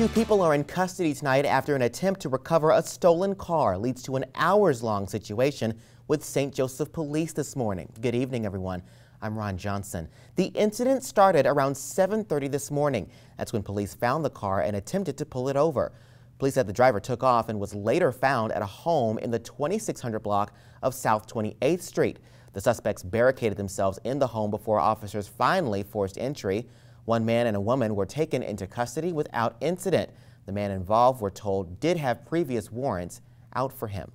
Two people are in custody tonight after an attempt to recover a stolen car leads to an hours-long situation with St. Joseph Police this morning. Good evening, everyone. I'm Ron Johnson. The incident started around 7.30 this morning. That's when police found the car and attempted to pull it over. Police said the driver took off and was later found at a home in the 2600 block of South 28th Street. The suspects barricaded themselves in the home before officers finally forced entry. One man and a woman were taken into custody without incident. The man involved, we're told, did have previous warrants out for him.